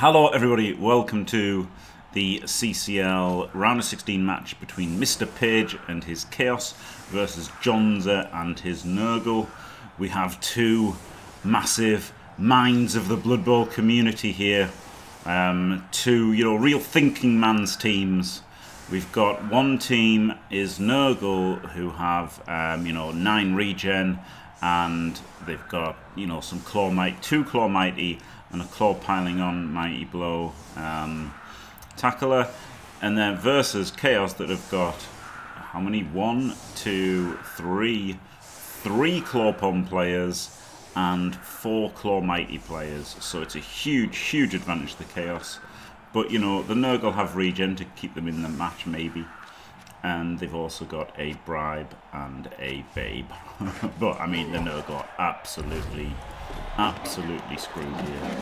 Hello, everybody. Welcome to the CCL round of 16 match between Mr. Page and his Chaos versus Johnza and his Nurgle. We have two massive minds of the Blood Bowl community here. Um, two, you know, real thinking man's teams. We've got one team is Nurgle who have, um, you know, nine regen and they've got, you know, some Claw Might, two Claw Mighty and a Claw Piling On Mighty Blow um, Tackler. And then versus Chaos that have got, how many? One, two, three, three Claw Pom players and four Claw Mighty players. So it's a huge, huge advantage to the Chaos. But, you know, the Nurgle have regen to keep them in the match, maybe. And they've also got a Bribe and a Babe. but, I mean, the Nurgle absolutely, absolutely screwed here.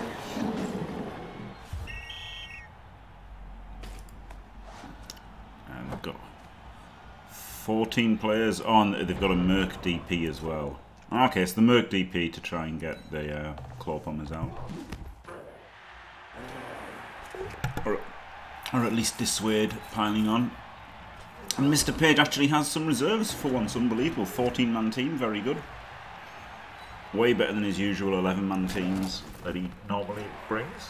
And they've got 14 players on. They've got a Merc DP as well. Okay, it's the Merc DP to try and get the uh, Claw Bombers out. Or, or at least dissuade piling on. And Mr. Page actually has some reserves for once. Unbelievable. 14-man team. Very good. Way better than his usual 11-man teams that he normally brings.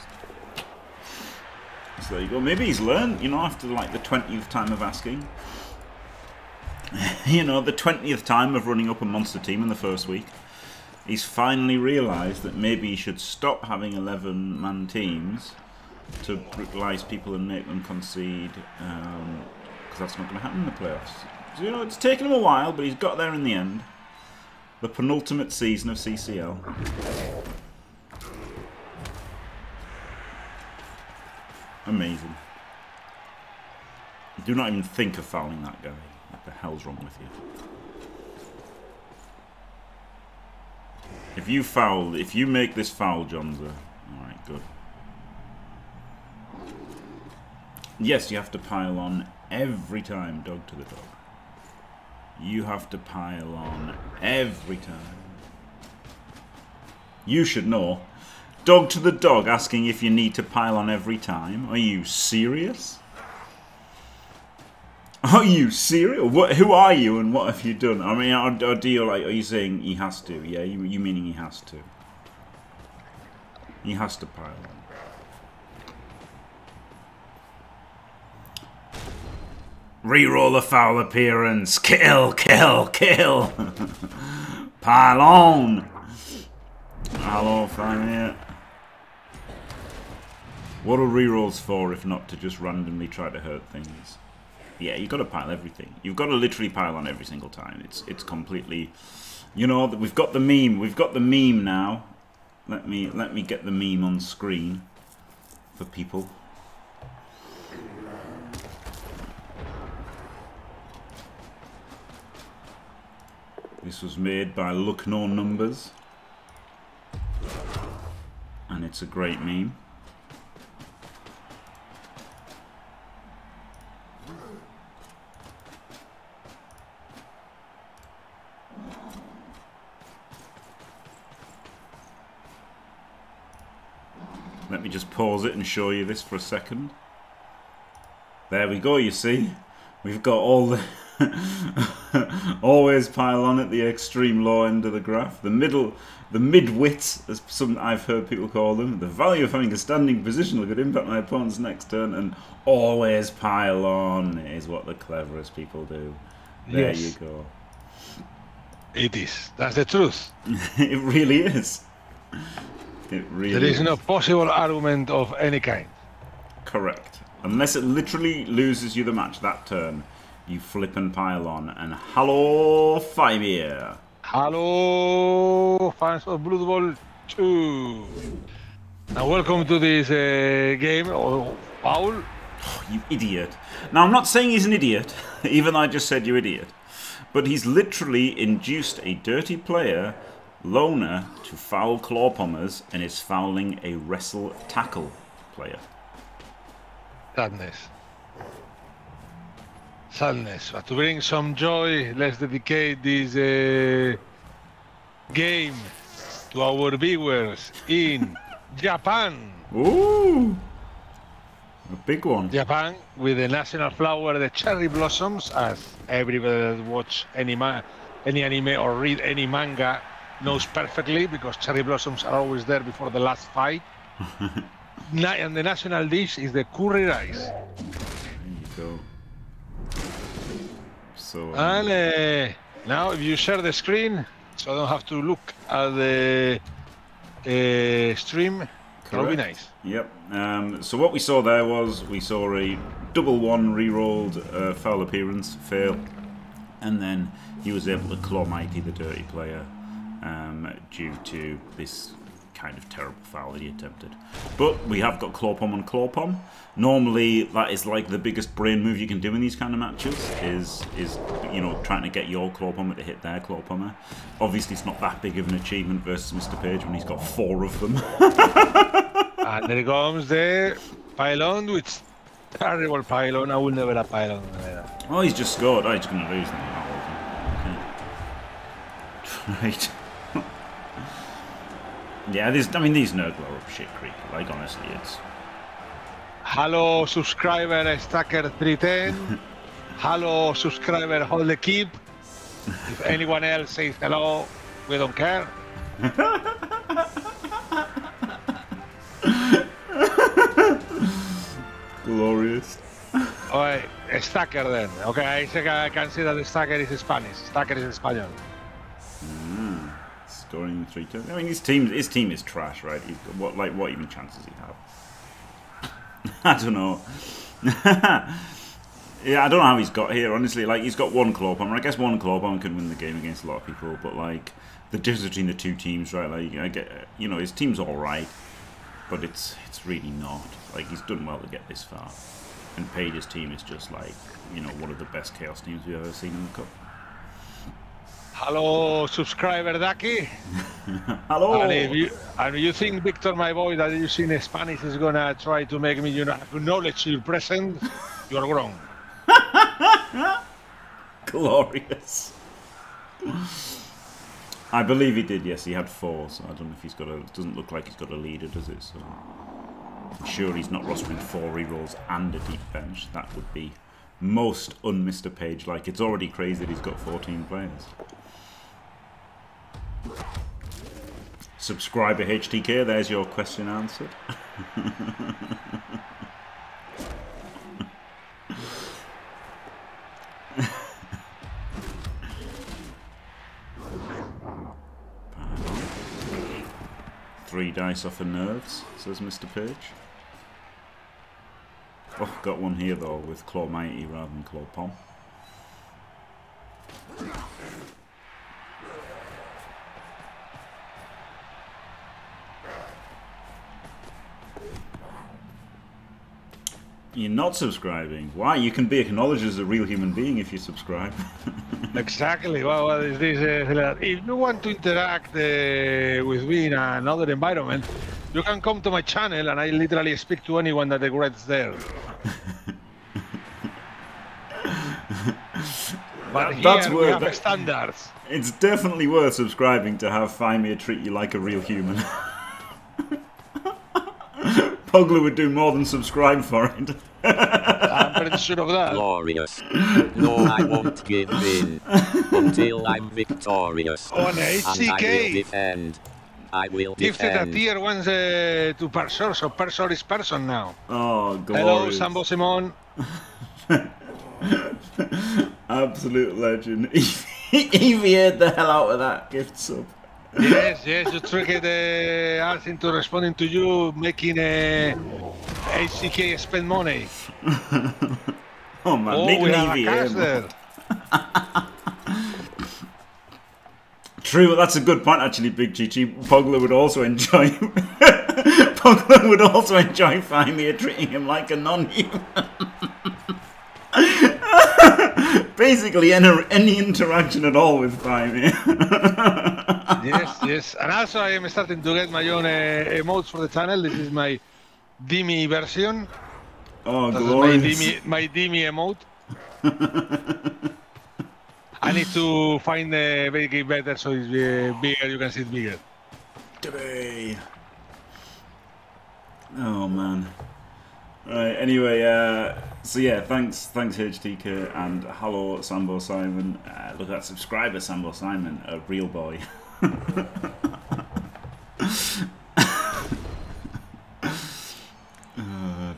So there you go. Maybe he's learned, you know, after like the 20th time of asking. you know, the 20th time of running up a monster team in the first week. He's finally realised that maybe he should stop having 11-man teams to brutalize people and make them concede, because um, that's not going to happen in the playoffs. So, you know, it's taken him a while, but he's got there in the end. The penultimate season of CCL. Amazing. Do not even think of fouling that guy. What the hell's wrong with you? If you foul, if you make this foul, Johnza, alright, good. Yes, you have to pile on every time, dog to the dog. You have to pile on every time. You should know. Dog to the dog asking if you need to pile on every time. Are you serious? Are you serious? What? Who are you and what have you done? I mean, or, or do you like? Are you saying he has to? Yeah, you, you meaning he has to? He has to pile on. Reroll a foul appearance. Kill, kill, kill. Pile on. Hello, Fire. What are rerolls for if not to just randomly try to hurt things? Yeah, you've got to pile everything. You've got to literally pile on every single time. It's it's completely, you know, we've got the meme. We've got the meme now. Let me let me get the meme on screen for people. This was made by Look No Numbers. And it's a great meme. Let me just pause it and show you this for a second. There we go, you see. We've got all the... Always pile on at the extreme low end of the graph. The middle, the mid-wits, as some I've heard people call them. The value of having a standing position that could impact my opponent's next turn, and always pile on is what the cleverest people do. There yes. you go. It is. That's the truth. it really is. It really. There is, is no possible argument of any kind. Correct. Unless it literally loses you the match that turn you flip and pile on. And hello, Faemir. Hello, fans of Blood Bowl 2. And welcome to this uh, game. Oh, Paul. Oh, you idiot. Now, I'm not saying he's an idiot, even though I just said you idiot. But he's literally induced a dirty player, Loner, to foul claw pommers and is fouling a wrestle tackle player. Sadness sadness. But to bring some joy, let's dedicate this uh, game to our viewers in Japan. Ooh! A big one. Japan with the national flower, the cherry blossoms, as everybody that watch any any anime or read any manga knows perfectly because cherry blossoms are always there before the last fight. And the national dish is the curry rice. There you go. So, um, And uh, now, if you share the screen, so I don't have to look at the uh, stream, that'll be nice. Yep. Um, so what we saw there was we saw a double one re-rolled uh, foul appearance fail, and then he was able to claw Mighty the dirty player um, due to this kind of terrible foul that he attempted. But we have got claw pom on claw pom. Normally, that is like the biggest brain move you can do in these kind of matches. Is is you know trying to get your claw pommer to hit their claw pommer. Obviously, it's not that big of an achievement versus Mr. Page when he's got four of them. And there comes the pile on, which terrible pile on. I will never have pile on. Oh, he's just scored. Oh, he's going to lose now. Okay. Right. Yeah, this. I mean, these nerd are up shit creek. Like, honestly, it's. Hello, subscriber Stacker310. Hello, subscriber Hold the Keep. If anyone else says hello, we don't care. Glorious. Alright, Stacker then. Okay, I think I can see that the Stacker is Spanish. Stacker is Spanish. Scoring three times. I mean, his team. His team is trash, right? He's, what like what even chances he have? I don't know. yeah, I don't know how he's got here. Honestly, like he's got one claw. I guess one claw bomber can win the game against a lot of people, but like the difference between the two teams, right? Like I get, you know, his team's all right, but it's it's really not. Like he's done well to get this far, and Page's team is just like you know one of the best chaos teams we've ever seen in the cup. Hello, subscriber Daki. Hello. And if you and you think Victor, my boy, that you in Spanish is gonna try to make me, you know, acknowledge your presence, you're wrong. Glorious. I believe he did. Yes, he had four. So I don't know if he's got a. It doesn't look like he's got a leader, does it? So I'm sure he's not rostering four rerolls and a deep bench. That would be most un Mr. Page. Like it's already crazy that he's got 14 players. Subscriber HTK. There's your question answered. Three dice off of nerves, says Mr. Page. Oh, got one here though with Claw Mighty rather than Claw Pom. You're not subscribing. Why? You can be acknowledged as a real human being if you subscribe. Exactly. Well, what is this? Uh, if you want to interact uh, with me in another environment, you can come to my channel and I literally speak to anyone that regrets there. but here That's we have that- standards. it's definitely worth subscribing to have Faemir treat you like a real human. Pogler would do more than subscribe for it. I'm pretty sure of that. Glorious. No, I won't give in until I'm victorious. Oh, an And I will HTK. defend. I will Gifted a defend. tier once uh, to Persor, so Persor is person now. Oh, glorious. Hello, glorious. Sambo Simon. Absolute legend. Eviated the hell out of that gift sub. Yes, yes, you tricked uh, us into responding to you, making a HTK spend money. Oh man, Oh, we have a Levy, cash there. True, that's a good point actually, Big Chichi. Pogler would also enjoy Pogler would also enjoy Faemir treating him like a non-human. Basically, any, any interaction at all with Faemir. Yes, yes. And also, I am starting to get my own uh, emotes for the channel. This is my Dimi version. oh, This is my glorious. Dimi, my Dimi emote. I need to find the it better so it's uh, bigger. You can see it bigger. Today. Oh man. Right. Anyway, uh, so yeah, thanks, thanks HTK, and hello Sambo Simon. Uh, look at that subscriber, Sambo Simon, a real boy. oh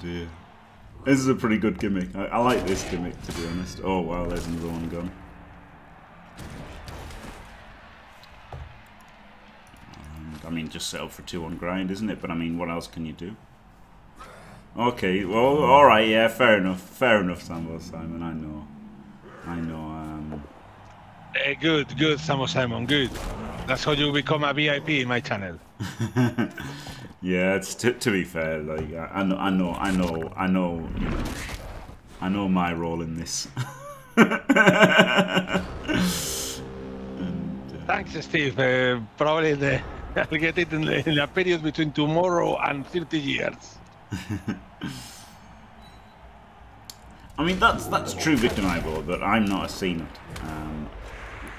dear. This is a pretty good gimmick. I, I like this gimmick to be honest. Oh wow, there's another one gone. I mean, just set up for two on grind, isn't it? But I mean, what else can you do? Okay, well, alright, yeah, fair enough. Fair enough, Sambo Simon, I know. I know, um... Eh, good, good, Samo Simon, good. That's how you become a VIP in my channel. yeah, it's to be fair, like, I, I know, I know, I know, I know, you know, I know my role in this. and, uh, Thanks, Steve. Uh, probably the, I'll get it in, the, in a period between tomorrow and 30 years. I mean, that's that's true, Victor Ivo, but I'm not a saint. Um,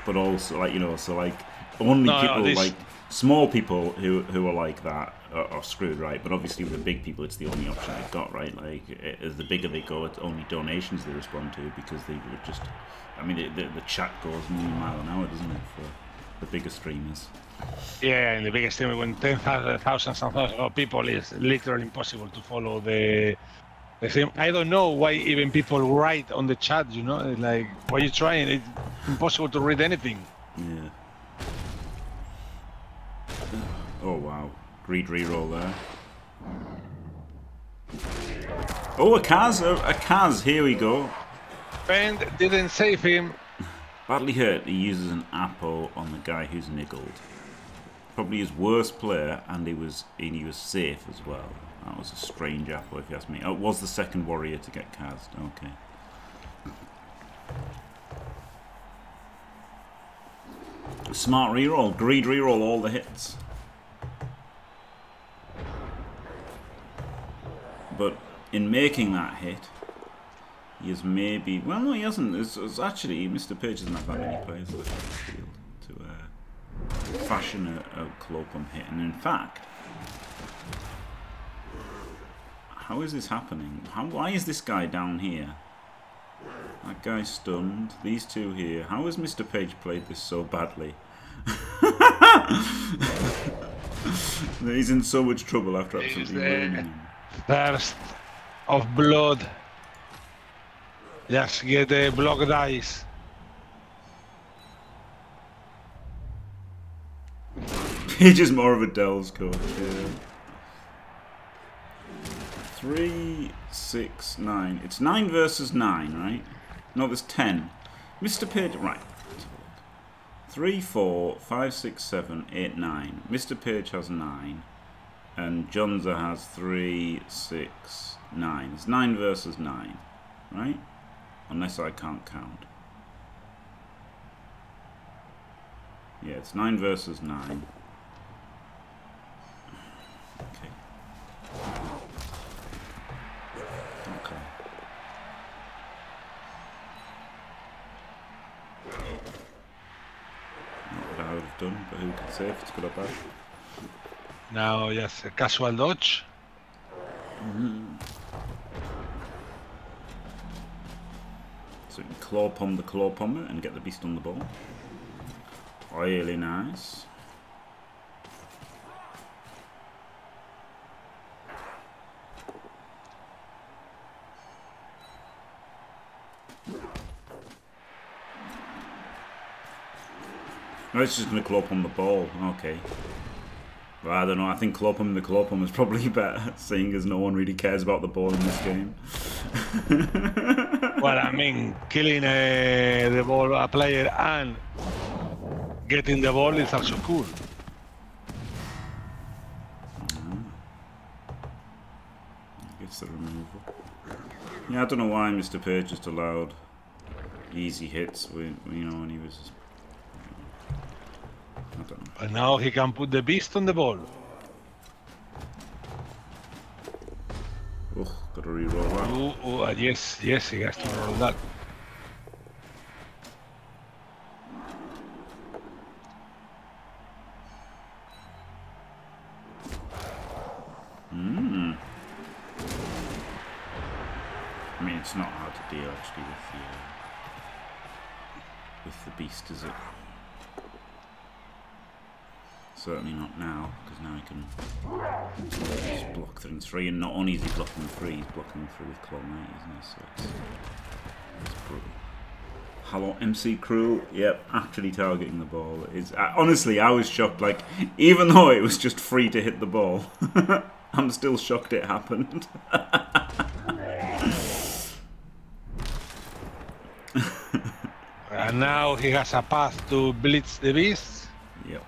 but also, like you know, so like only No, no, people this- like small people who who are like that are, are screwed, right? But obviously, with the big people, it's the only option they've got, right? Like i- as the bigger they go, it's only donations they respond to because they would just. I mean, the, the, the chat goes a million mile an hour, doesn't it, for the bigger streamers? Yeah, in the biggest team when 10,000 thousands and thousands of people is literally impossible to follow the the same. I don't know why even people write on the chat, you know, like, why are you trying? It's impossible to read anything. Yeah. Oh wow, greed reroll there. Oh, a Kaz, a, a Kaz. Here we go. And didn't save him. Badly hurt. He uses an apple on the guy who's niggled. Probably his worst player, and he was and he was safe as well. That was a strange apple, if you ask me. Oh, it was the second warrior to get cast. Okay. Smart reroll. Greed reroll all the hits. But in making that hit, he has maybe... Well, no, he hasn't. It's, it's actually, Mr. Page doesn't have that many players left on the field fashion a, a Claw Pom hit. And in fact, how is this happening? How, why is this guy down here? That guy's stunned. These two here. How has Mr. Page played this so badly? He's in so much trouble after absolutely there. ruining him. Thirst of blood. Let's get the block dice. Page is more of a Dells coach, yeah. Three, six, nine. It's nine versus nine, right? No, there's ten. Mr. Page, right. Three, four, five, six, seven, eight, nine. Mr. Page has nine. And Johnza has three, six, nine. It's nine versus nine, right? Unless I can't count. Yeah, it's nine versus nine. Okay. Okay. Not what I would have done, but who can say if it's good or bad? Now, yes, a casual dodge. So we can claw pom the claw pommer and get the beast on the ball. Really nice. No, it's just going to claw pom the ball. Okay. Well, I don't know. I think pom the pom is probably better, seeing as no one really cares about the ball in this game. Well, I mean, killing uh, the ball a player and getting the ball is also cool. Gets the removal. Yeah, I don't know why Mr. Page just allowed easy hits when you know when he was. But now he can put the beast on the ball. Ugh, gotta reroll that. Ooh, ooh, uh, yes, yes, he has to roll that. I mean, it's not hard to deal actually with the uh, with the beast, is it? Certainly not now, because now he can just block things free, and not only is he blocking free, with Claw Knight, isn't he? So it's, it's brutal. Hello, MC Cruel. Yep, actually targeting the ball. Is honestly, I was shocked. Like, even though it was just free to hit the ball, I'm still shocked it happened. And now he has a path to blitz the beast yep.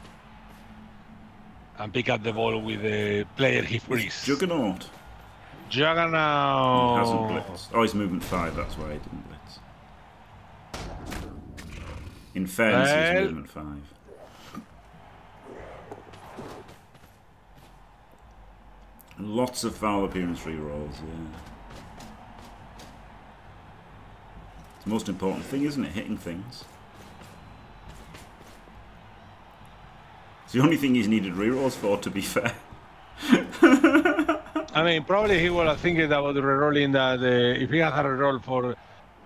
and pick up the ball with the player he frees. Juggernaut Juggernaut. hasn't blitzed. Oh, he's movement five. That's why he didn't blitz. In fairness, Well- he's movement five. Lots of foul appearance free rolls. Yeah. It's the most important thing, isn't it? Hitting things. It's the only thing he's needed rerolls for, to be fair. I mean, probably he was thinking about rerolling that uh, if he had a reroll for,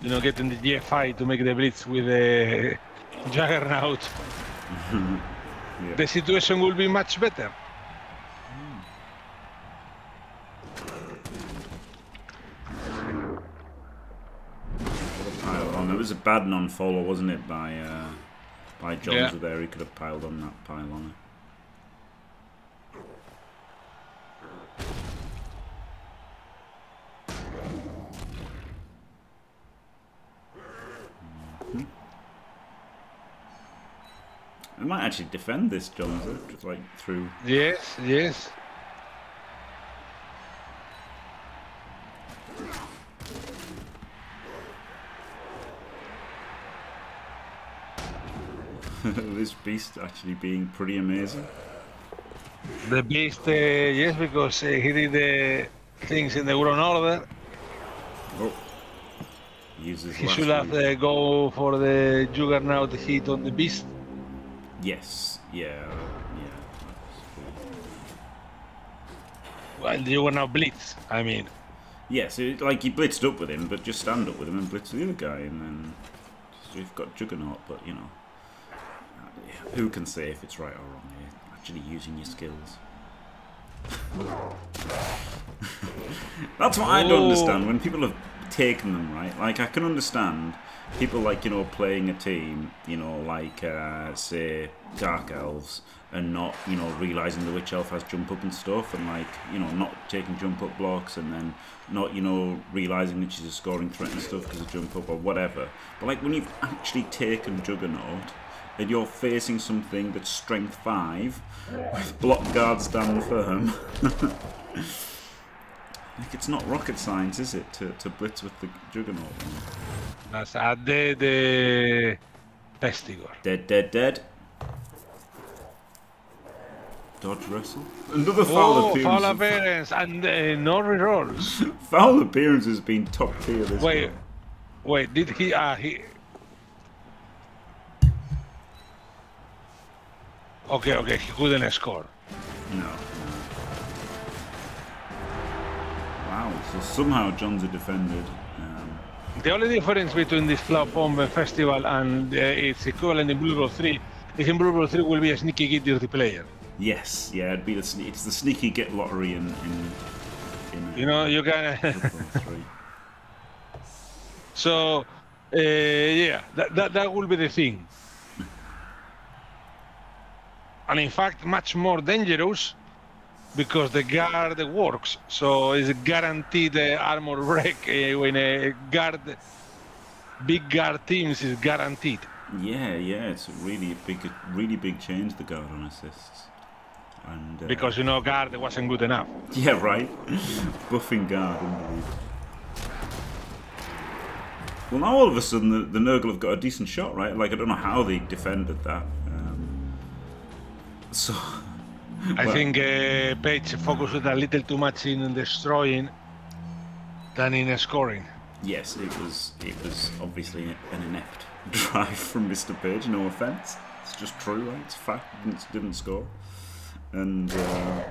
you know, getting the GFI to make the blitz with the Juggernaut, Yeah. the situation will be much better. It was a bad non-follow, wasn't it, by uh, by Jones Yeah. there. He could have piled on that pile on it. I might actually defend this though, just like through. Yes, yes. this beast actually being pretty amazing. The beast, uh, yes, because uh, he did the things in the wrong order. Oh, uses. He should have uh, go for the Juggernaut hit on the beast. Yes, yeah, yeah. Well, the Juggernaut blitz. I mean, Yes, it, like he blitzed up with him, but just stand up with him and blitz the other guy, and then just, you've got Juggernaut. But you know, who can say if it's right or wrong here? Actually, using your skills. That's what I don't Oh. understand when people have taken them right. Like I can understand people like you know playing a team, you know, like uh, say Dark Elves, and not you know realizing the Witch Elf has jump up and stuff, and like you know not taking jump up blocks, and then not you know realizing that she's a scoring threat and stuff because of jump up or whatever. But like when you've actually taken Juggernaut. And you're facing something that's strength five, with block guard stand firm. Like it's not rocket science, is it, to, to blitz with the Juggernaut? that's a dead uh, Pestigor. Dead, dead, dead. Dodge wrestle. Another foul Oh, appearance. foul appearance and uh, no rerolls. Foul appearance has been top tier this Wait, wait, did he? Ah, he. Okay, okay, he couldn't score. No. So somehow John's are defended. Um, The only difference between this Flower Bomb Festival and uh, its equivalent in Blue Ball 3 is in Blue Ball 3 will be a sneaky get dirty player. yes, yeah, it'd be the, it's the sneaky get lottery in in, in You know, you can. So, uh, yeah, that, that, that will be the thing. And in fact, much more dangerous because the guard works. So it's guaranteed uh, armor break uh, when a guard, big guard teams is guaranteed. Yeah, yeah, it's a really big, really big change the guard on assists. And uh, Because, you know, guard wasn't good enough. yeah, right, buffing guard. unbelievable. Well, now all of a sudden the, the Nurgle have got a decent shot, right? Like I don't know how they defended that. Um, so I Well- think uh, Page focused a little too much in destroying than in scoring. yes, it was it was obviously an inept drive from Mr. Page. No offense, it's just true, right? It's fact. Didn't, didn't score, and uh,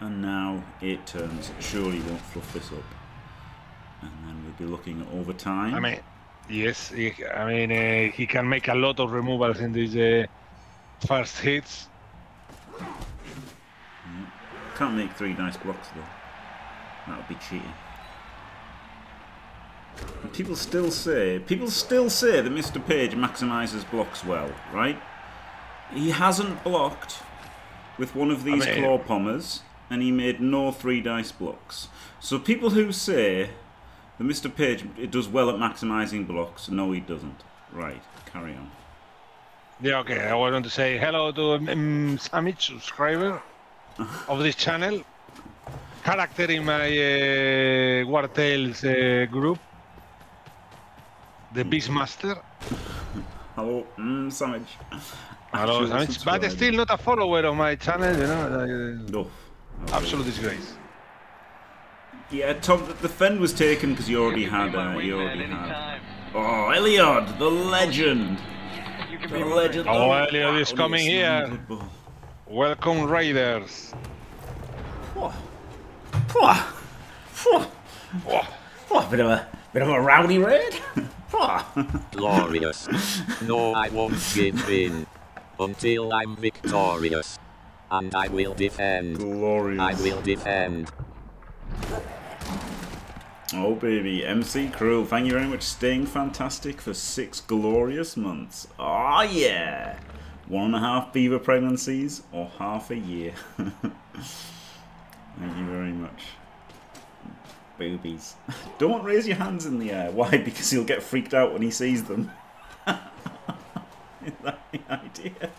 and now it turns. Surely won't fluff this up. and then we'll be looking at overtime. I mean, yes, I mean uh, he can make a lot of removals in this uh, first hits. Can't make three nice blocks though. That would be cheating. And people still say, people still say that Mr. Page maximises blocks well, right? He hasn't blocked with one of these mean- claw pommers, and he made no three dice blocks. So people who say that Mr. Page it does well at maximising blocks, no, he doesn't. Right, carry on. Yeah, okay. I want to say hello to um, Samich, subscriber of this channel, character in my uh, War Tales uh, group, the Beastmaster. Hello, mm, Samage. Hello, Actually, Samich, but still not a follower of my channel, you know. No. Uh, absolute disgrace. Yeah, Tom, the- the Fen was taken because you already had. Uh, you already had. Oh, Eliod, the legend. The legend. Oh, of Eliod is coming here. Welcome, Raiders. Oh, Bit of a bit of a rowdy raid. Glorious. No, I won't give in. Until I'm victorious. And I will defend. Glorious. I will defend. Oh baby, MC Cruel, thank you very much. Staying fantastic for six glorious months. Oh yeah! One and a half beaver pregnancies or half a year. thank you very much. Boobies. Don't raise your hands in the air. Why? Because he'll get freaked out when he sees them. Is that the idea?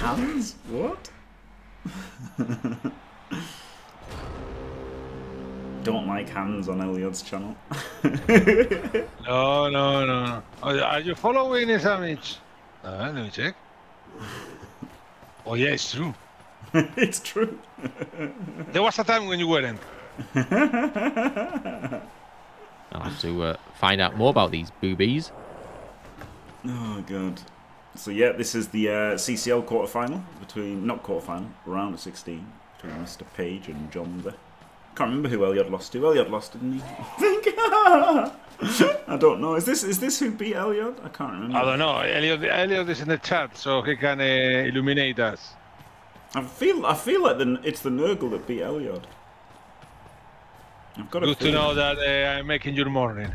hands? What? Don't like hands on Eliod's channel. no, no, no, no. Oh, Are you following Samich? Uh, let me check. Oh, yeah, it's true. it's true. There was a time when you weren't. I'll have to uh, find out more about these boobies. Oh god. So yeah, this is the uh, CCL quarterfinal between not quarterfinal, round of 16 between Mr. Page and John. The can't remember who Elliot lost to. Elliot lost, didn't he? I think. I don't know. Is this is this who beat Elliot? I can't remember. I don't know. Elliot, Elliot is in the chat, so he can uh, illuminate us. I feel I feel like the, it's the Nurgle that beat Elliot. I've got Good to know that uh, I'm making your morning.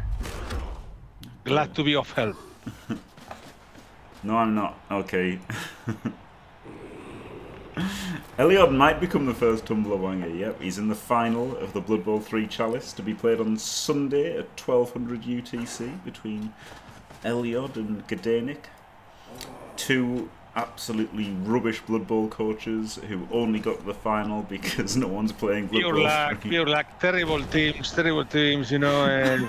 Glad to be of help. No, I'm not. Okay. Eliod might become the first Tumbler Wanger. Yep, he's in the final of the Blood Bowl 3 Chalice to be played on Sunday at 1200 UTC between Eliod and Gdanik. Two absolutely rubbish Blood Bowl coaches who only got to the final because no one's playing Blood Pure Bowl luck, 3. pure luck. Terrible teams, terrible teams, you know. And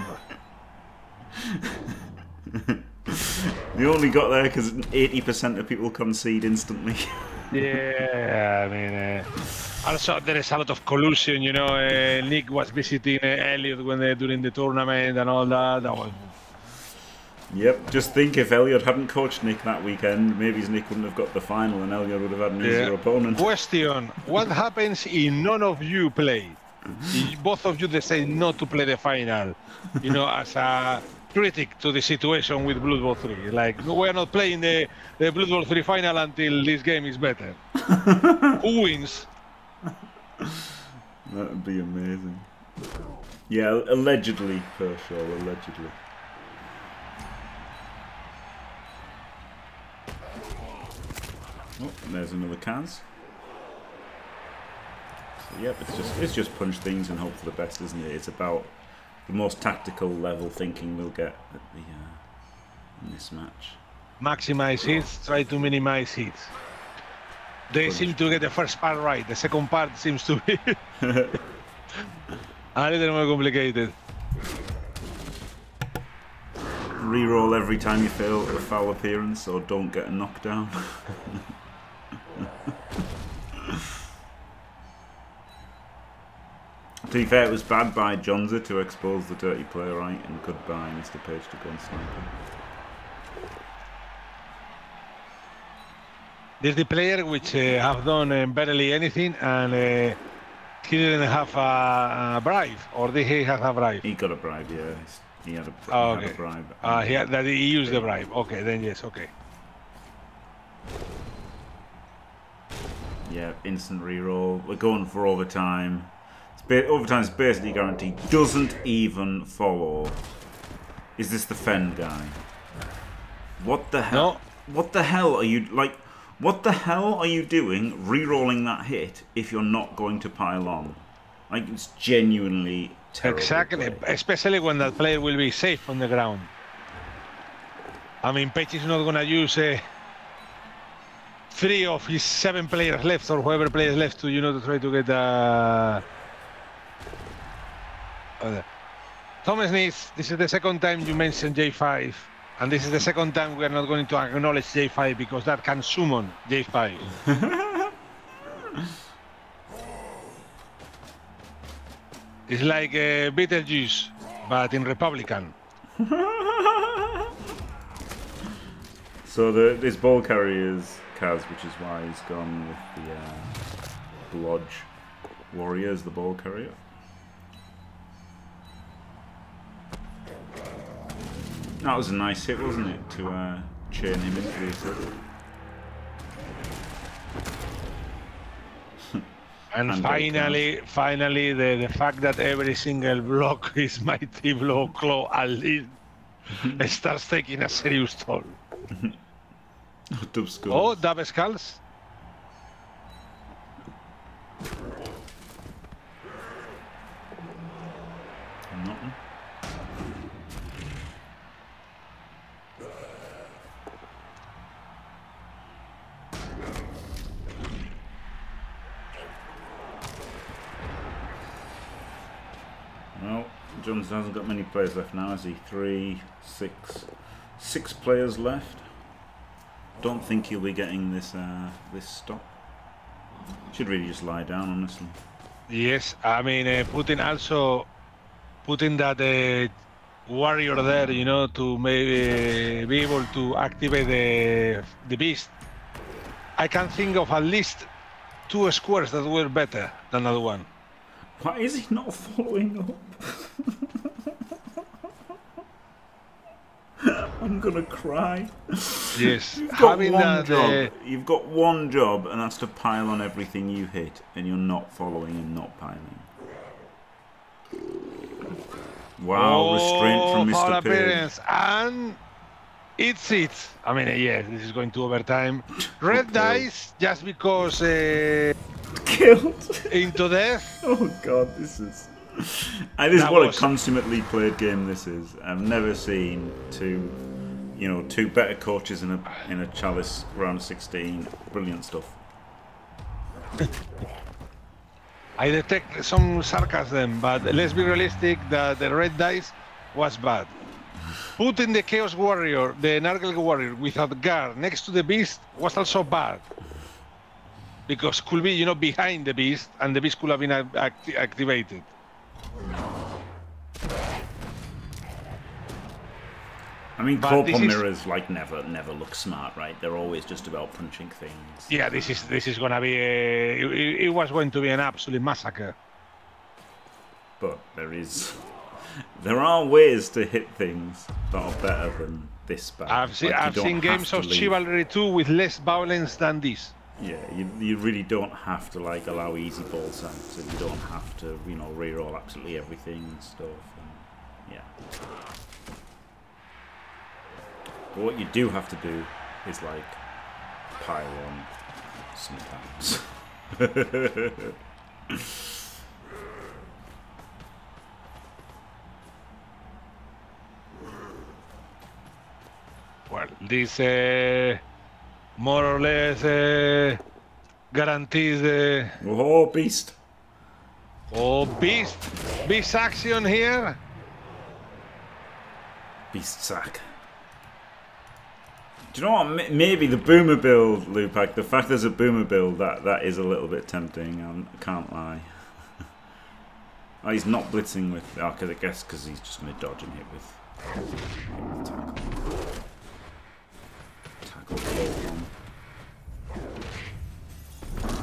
They only got there because 80% of people concede instantly. yeah, I mean, uh, also there is a lot of collusion, you know. Uh, Nick was visiting uh, Elliot when they during the tournament and all that. That was Yep, just think if Elliot hadn't coached Nick that weekend, maybe Nick wouldn't have got the final and Elliot would have had an easier opponent. Question: What happens if none of you play? If both of you decide not to play the final, you know, as a critic to the situation with Blood Bowl 3. Like, we are not playing the, the Blood Bowl 3 final until this game is better. Who wins? That would be amazing. Yeah, allegedly, per show, allegedly. Oh, there's another Kaz. So yep, it's just it's just punch things and hope for the best, isn't it? It's about the most tactical level thinking we'll get at the uh, in this match. Maximize hits, try to minimize hits. They seem to get the first part right. The second part seems to be a little more complicated. Reroll every time you fail a foul appearance or don't get a knockdown. to be fair, it was bad by Johnza to expose the dirty play right and good by Mr. Page to go and snipe him. There's the player which uh, have done uh, barely anything, and uh, he didn't have a, a bribe, or did he have a bribe? He got a bribe, yeah. He's- He had a, Oh, he had okay. a bribe. Uh, he had, that he used the bribe. Okay, then yes, okay. Yeah, instant reroll. We're going for overtime. Overtime is basically guaranteed. Doesn't even follow. Is this the Fen guy? What the hell? No. What the hell are you like? What the hell are you doing, re-rolling that hit if you're not going to pile on? Like it's genuinely terrible. Exactly, play. especially when that player will be safe on the ground. I mean, Page is not gonna use uh, three of his seven players left, or whoever players left, to you know to try to get. Uh, Thomas needs. This is the second time you mentioned J5, and this is the second time we are not going to acknowledge J5 because that can summon J5. it's like uh, Beetlejuice, but in Republican. So the this ball carrier is Kaz, which is why he's gone with the uh, Blodge Warrior as the ball carrier. That was a nice hit, wasn't it, to uh, chain him into this hit. And And finally, finally, the, the fact that every single block is mighty blow claw at least starts taking a serious toll. Dub Oh, skulls. double skulls. Nothing. Well, Johnson hasn't got many players left now, has he? Three, six, six players left. Don't think he'll be getting this uh, this stop. Should really just lie down, honestly. Yes, I mean, uh, putting also putting that uh, warrior there, you know, to maybe be able to activate the the beast. I can think of at least two squares that were better than that one. Why is he not following up? I'm gonna cry. Yes, You've got having one that. job. Uh, You've got one job, and that's to pile on everything you hit, and you're not following and not piling. Wow, restraint from Oh, Mr. Appearance, and it's it. I mean, yeah, this is going to overtime. Red Okay. dice just because uh, Killed. into death. Oh god, this is. And this is what was- a consummately played game this is. I've never seen two, you know, two better coaches in a in a Chalice round 16. Brilliant stuff. I detect some sarcasm, but let's be realistic that the red dice was bad. Putting the Chaos Warrior, the Nurgle Warrior, without guard next to the beast was also bad. Because could be, you know, behind the beast, and the beast could have been ac- acti- activated. I mean, But corporal this is- mirrors like never never look smart, right? They're always just about punching things. Yeah, this is this is gonna be. A, it, it was going to be an absolute massacre. But there is, there are ways to hit things that are better than this bad. I've seen Like, I've seen games of leave- Chivalry 2 with less violence than this. Yeah, you, you really don't have to like allow easy ball sense, and you don't have to, you know, reroll absolutely everything and stuff. And, yeah. But what you do have to do is like pile on sometimes. Well, this uh, more or less uh, guarantees the oh, beast! oh beast beast action here. Beast sack. Do you know what? Maybe the boomer build, Lupac. The fact there's a boomer build that that is a little bit tempting. I can't lie. oh, he's not blitzing with. Oh, 'cause I guess because he's just going to dodge and hit with, hit with tackle. Tackle bolt on.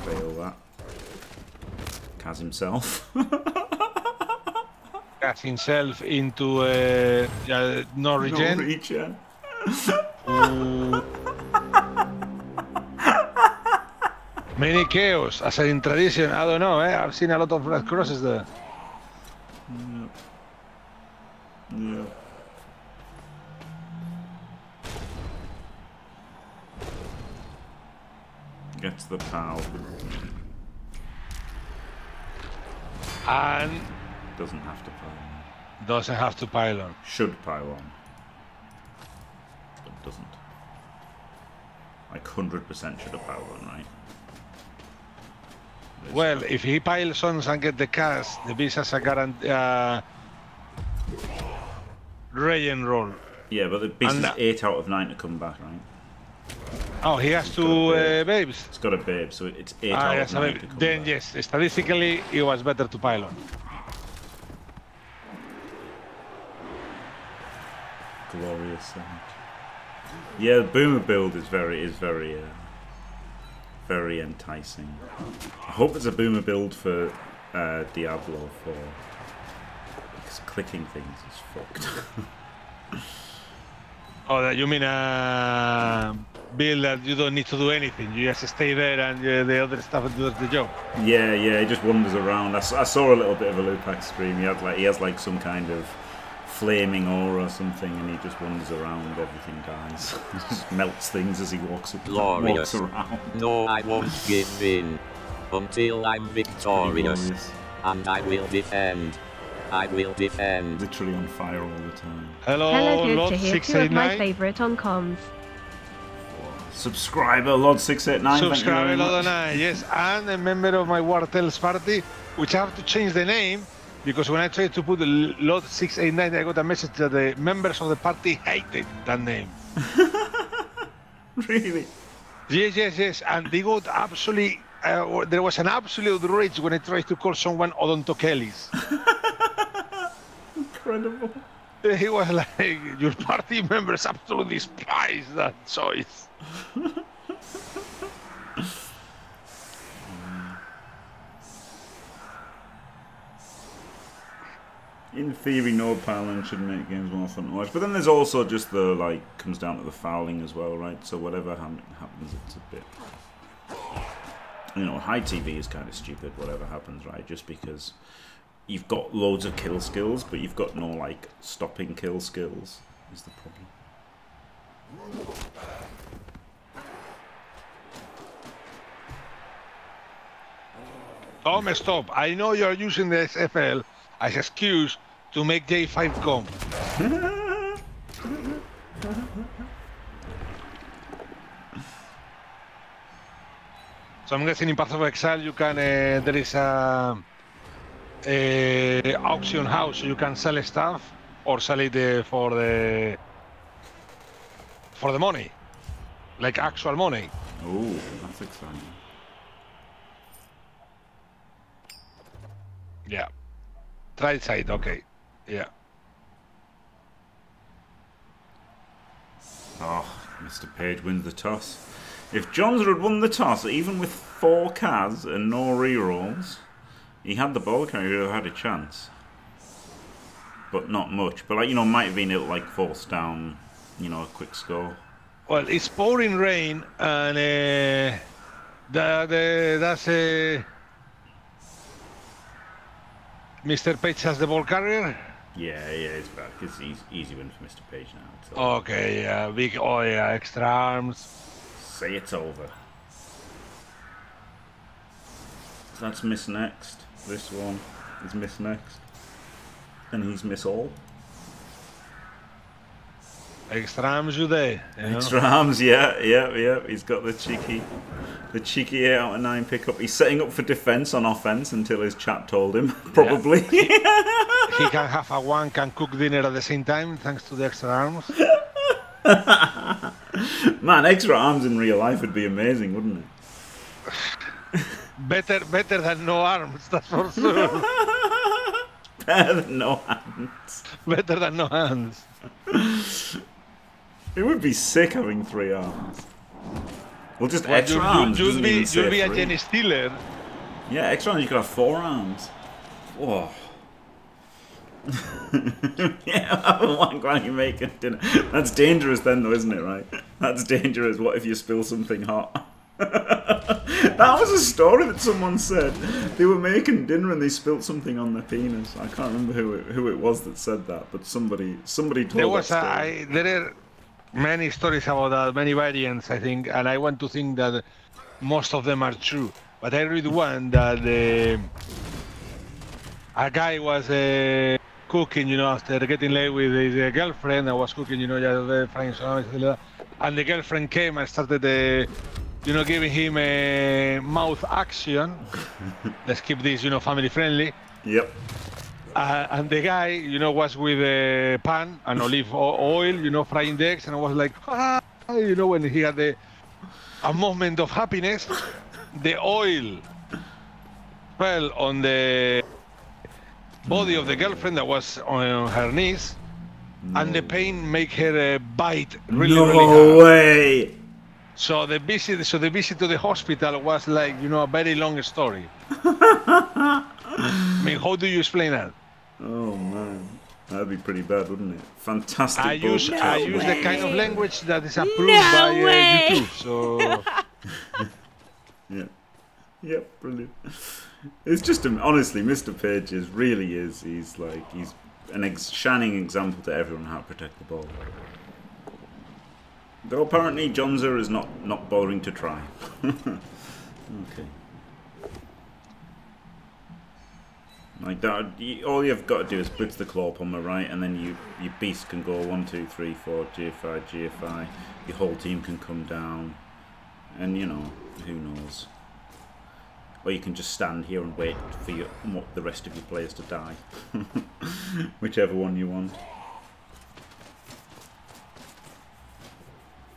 Fail that. Kaz himself. Gas himself into uh, yeah, no regen. No regen. Many chaos, as in tradition. I don't know. Eh? I've seen a lot of red crosses there. Yeah. Gets the pal. And Doesn't have to pile on. doesn't have to pile on. Should pile on. But doesn't. Like 100% should have piled on, right? There's- Well, if he piles on and get the cast, the beast has a guarantee. Uh, regen roll. Yeah, but the beast and is that- 8 out of 9 to come back, right? Oh, he has two uh, babes. It's got a babe, so it's 8 Ah, out of 9 to Then back. yes, statistically, it was better to pile on. Glorious sound. Yeah, the boomer build is very is very uh, very enticing. I hope it's a boomer build for uh, Diablo for because clicking things is fucked. Oh, that you mean a build that you don't need to do anything. You just stay there and uh, the other stuff does the job. yeah, yeah, he just wanders around. I, s- I saw a little bit of a Lupac stream. He has like he has like some kind of flaming aura or something, and he just wanders around. Everything dies. he just melts things as he walks up, walks around. No, I won't give in until I'm victorious, and I will defend. I will defend. Literally on fire all the time. Hello, Hello, good Lot to hear. Two of my favourite on comms. Subscriber Lord six eight nine. Subscribe, Lodonai, yes, and a member of my Wartels party, which I have to change the name because when I tried to put the Lot 689, I got a message that the members of the party hated that name. Really? Yes, yes, yes, and they got absolutely. Uh, there was an absolute rage when I tried to call someone Odontokelis. Incredible. he was like, "Your party members absolutely despise that choice." In theory, no piling should make games more fun to watch. But then there's also just the like comes down to the fouling as well, right? So whatever happens, it's a bit. You know, high TV is kind of stupid. Whatever happens, right? Just because you've got loads of kill skills, but you've got no like stopping kill skills is the problem. Tom, stop. I know you're using the SFL as excuse to make J5 come. so I'm guessing in Path of Exile you can, uh, there is a, a auction house, you can sell stuff or sell it uh, for the for the money, like actual money. Oh, that's exciting. Yeah. Right side, okay. Yeah. Oh, Mr. Page wins the toss. If Johnza had won the toss, even with four cards and no rerolls, he had the ball carrier, he would have had a chance. But not much. But, like, you know, might have been to, like, force down, you know, a quick score. Well, it's pouring rain, and uh, the, the, that's uh, Mr. Page has the ball carrier. Yeah, yeah, it's bad. It's easy, easy win for Mr. Page now. So Okay, yeah, big, oh yeah, extra arms. say it's over. That's miss next. This one is miss next. And he's miss all. Extra arms you there. You know? Extra arms, yeah, yeah, yeah. He's got the cheeky, the cheeky eight out of nine pickup. He's setting up for defense on offense until his chap told him, probably. He can have a one, can cook dinner at the same time thanks to the extra arms. Man, extra arms in real life would be amazing, wouldn't it? Better, better than no arms, that's for sure. Better than no hands. better than no hands. It would be sick having three arms. Well, just Well, extra you'll, arms. you'll, be, you'll be a. Jenny Stealer. Yeah, extra arms, you could have four arms. Whoa. yeah, one granny making dinner. That's dangerous then though, isn't it, right? That's dangerous. What if you spill something hot? that was a story that someone said. They were making dinner and they spilt something on their penis. I can't remember who it, who it was that said that, but somebody somebody told There was a, that story. I, there are many stories about that, many variants, I think, and I want to think that most of them are true. But I read one that uh, a guy was uh, cooking, you know, after getting late with his uh, girlfriend, and was cooking, you know, just uh, frying some, and the girlfriend came and started, uh, you know, giving him a mouth action. Let's keep this, you know, family friendly. Yep. Uh, and the guy, you know, was with a pan and olive oil, you know, frying the eggs, and I was like, ah, you know, when he had the, a moment of happiness, the oil fell on the body of the girlfriend that was on her knees, and the pain make her uh, bite really, no really hard. way. So the visit, so the visit to the hospital was like, you know, a very long story. I mean, how do you explain that? Oh man, that'd be pretty bad, wouldn't it? Fantastic. I use book. I use the kind of language that is approved No by uh. YouTube. So Yeah. Yep, brilliant. It's just um, honestly, Mr. Page is really is. He's like he's an ex- shining example to everyone how to protect the ball. Though apparently Johnza is not not bothering to try. okay. Like that, you, all you've got to do is blitz the claw on the right, and then you your beast can go one, two, three, four, GFI, GFI. Your whole team can come down, and you know who knows. Or you can just stand here and wait for your, the rest of your players to die, whichever one you want.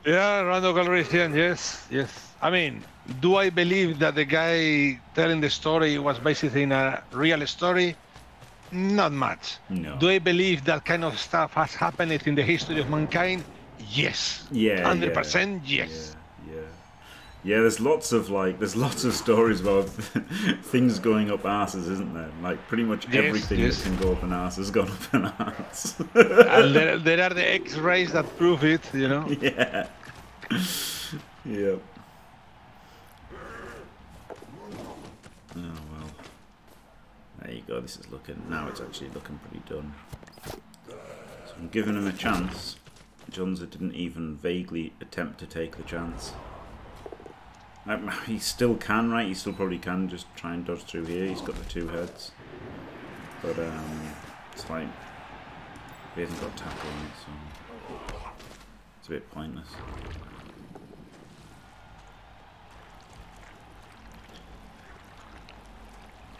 yeah, Rando Calrissian, yes, yes. I mean, do I believe that the guy telling the story was based in a real story? Not much. No. Do I believe that kind of stuff has happened in the history of mankind? Yes. Yeah, Hundred yeah, percent, yes. Yeah, yeah, yeah. There's lots of like, there's lots of stories about things going up asses, isn't there? Like pretty much Yes, everything yes. that can go up an ass has gone up an ass. and there, there are the X-rays that prove it. You know. yeah. Yep. Oh well. There you go. This is looking now. It's actually looking pretty done. So I'm giving him a chance. Johnza didn't even vaguely attempt to take the chance. Um, he still can, right? He still probably can just try and dodge through here. He's got the two heads, but um, it's like he hasn't got tackle on it, so it's a bit pointless.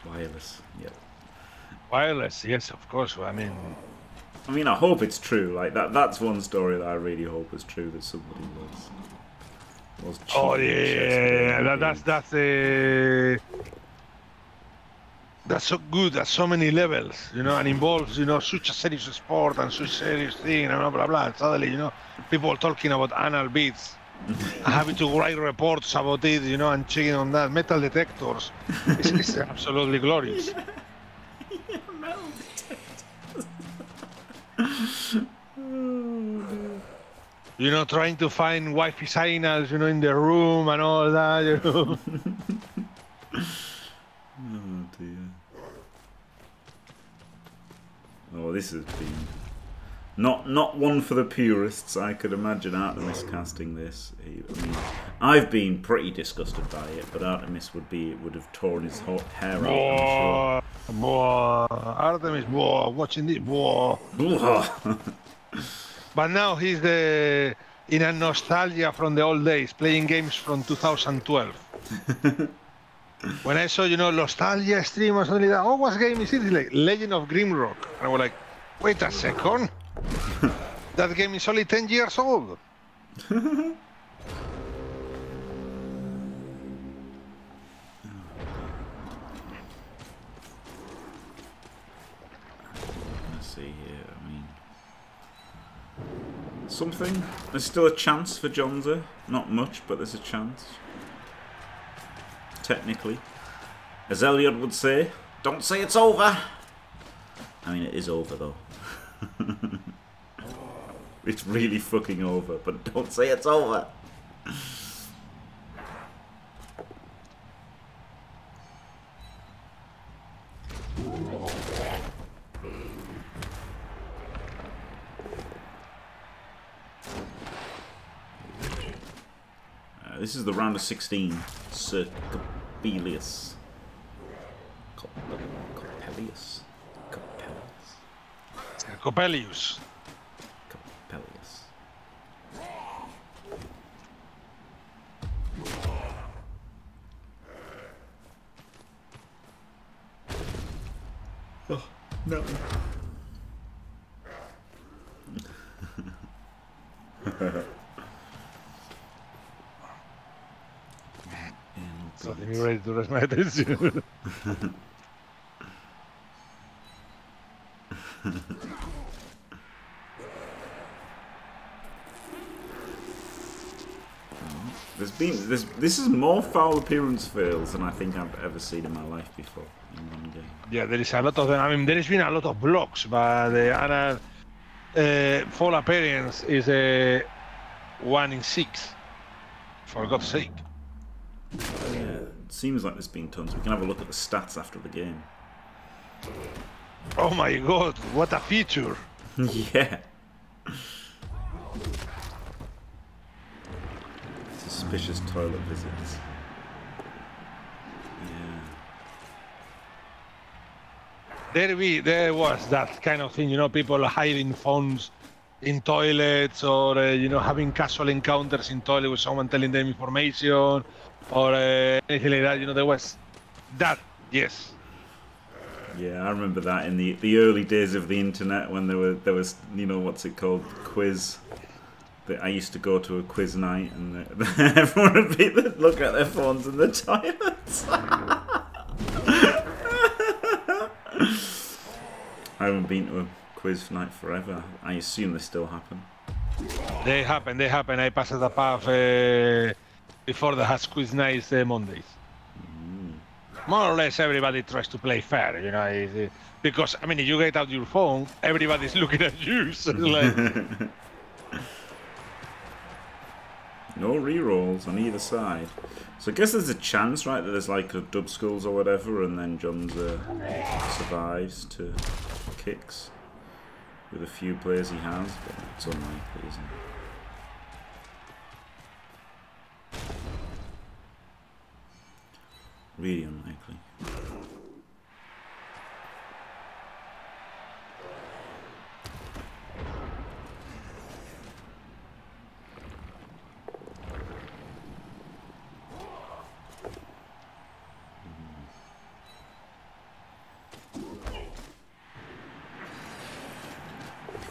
Wireless, yep. Wireless, yes, of course. I mean, I mean, I hope it's true. Like that. That's one story that I really hope is true. That somebody was. Was Oh yeah, yeah, yeah, that, that's that's uh, that's so good at so many levels, you know, and involves you know such a serious sport and such a serious thing, and blah blah blah. And suddenly, you know, people talking about anal beats, having to write reports about it, you know, and checking on that metal detectors. It's, it's absolutely glorious. You know, trying to find Wi-Fi signals, you know, in the room and all that. You know. Oh dear. Oh, this has been not not one for the purists. I could imagine Artemis casting this. He, I mean, I've been pretty disgusted by it, but Artemis would be would have torn his ho- hair out. Boah, boah, Artemis, boah, watching this, boah. But now he's the in a nostalgia from the old days, playing games from 2012. when I saw, you know, nostalgia stream or something like that, oh, what game is it? It's like Legend of Grimrock. And I was like, wait a second. that game is only 10 years old. something. There's still a chance for Johnza. Not much, but there's a chance. Technically. as Elliot would say, don't say it's over. I mean, it is over though. it's really fucking over, but don't say it's over. This is the round of 16. Sir Coppelius. Coppelius. Coppelius. Coppelius. Coppelius. Oh, no. So let me ready to rest my attention. There's been this. This is more foul appearance fails than I think I've ever seen in my life before in one game. yeah, there is a lot of them. I mean, there has been a lot of blocks, but the other uh, foul appearance is a one in six. For God's sake. Seems like there's been tons. We can have a look at the stats after the game. Oh my God! What a feature! yeah. Suspicious toilet visits. Yeah. There we there was that kind of thing, you know, people hiding phones in toilets or uh, you know having casual encounters in toilet with someone telling them information or uh, anything like that. You know, there was that. Yes. Yeah, I remember that in the the early days of the internet when there were there was you know what's it called quiz. That I used to go to a quiz night and the, everyone would be look at their phones in the toilets. I haven't been to a quiz night forever. I assume they still happen. They happen. They happen. I passed the path uh, before the Has Quiz Nights uh, Mondays. More or less, everybody tries to play fair, you know. uh, because I mean, if you get out your phone, everybody's looking at you. So like, No rerolls on either side. So I guess there's a chance, right, that there's like a dub skulls or whatever, and then John's uh, survives to kicks with a few players he has, but it's unlikely, isn't it? Really unlikely.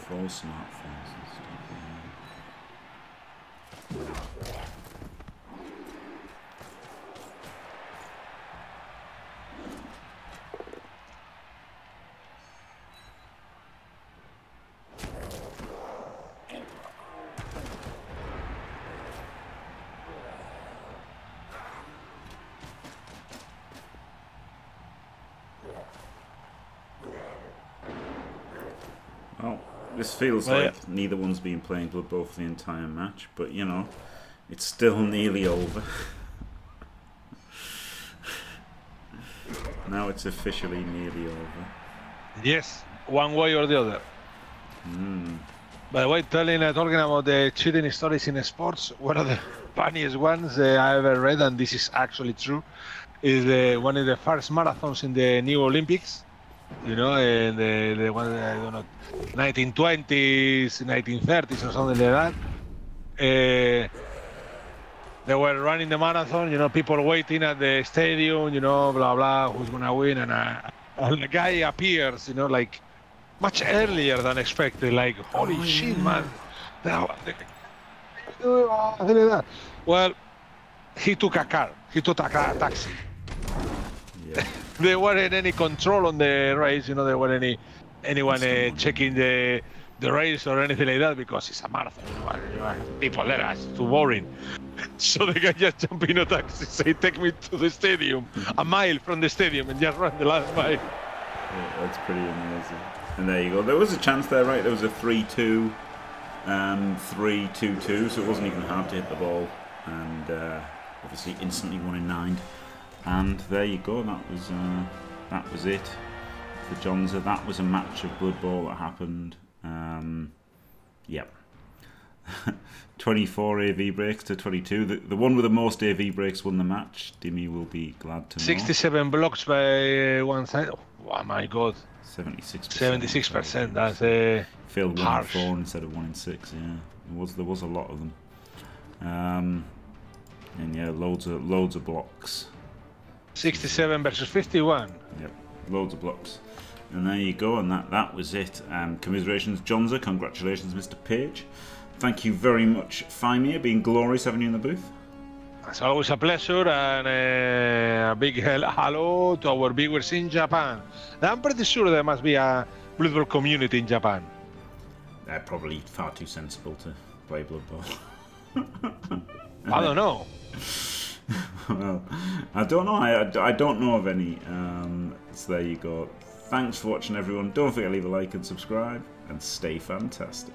False smartphones and stuff. yeah. Well, this feels Well, like neither one's been playing Blood Bowl for the entire match, but you know, it's still nearly over. now it's officially nearly over. yes, one way or the other. Mm. By the way, telling uh, talking about the cheating stories in sports, one of the funniest ones uh, I ever read, and this is actually true, is uh, one of the first marathons in the new Olympics. You know, in the, the one I don't know, 1920s, 1930s, or something like that. Uh, they were running the marathon. You know, people waiting at the stadium. You know, blah blah, who's gonna win, and, uh, and the guy appears. You know, like much earlier than expected. Like, holy shit, man! Well, he took a car. He took a car, taxi. Yeah. There weren't any control on the race. You know, there weren't any anyone uh, checking the the race or anything like that because it's a marathon. You know, you know, people there, it's too boring. So the guy just jump in a taxi, say, take me to the stadium, a mile from the stadium, and just run the last mile. Yeah, that's pretty amazing. And there you go. There was a chance there, right? There was a 3-2, um, 3-2-2, so it wasn't even hard to hit the ball. And uh, obviously instantly one in nine. And there you go. That was uh, that was it for Johnza. That was a match of Blood Bowl that happened. Um, yep. 24 AV breaks to 22. The, the one with the most AV breaks won the match. Dimi will be glad to know. 67 blocks by one side. Oh my god. 76%. 76%. That's uh, Failed one in four instead of one in six. Yeah, it was there was a lot of them. Um, and yeah, loads of loads of blocks. 67 versus 51. Yep, loads of blocks. And there you go, and that that was it. Um, commiserations, Johnza. Congratulations, Mr. Page. Thank you very much, Faemir. Been glorious having you in the booth. It's always a pleasure and uh, a big hello to our viewers in Japan. I'm pretty sure there must be a Blood Bowl community in Japan. They're probably far too sensible to play Blood Bowl. I don't know. well, I don't know. I, I, don't know of any. Um, so there you go. Thanks for watching, everyone. Don't forget to leave a like and subscribe, and stay fantastic.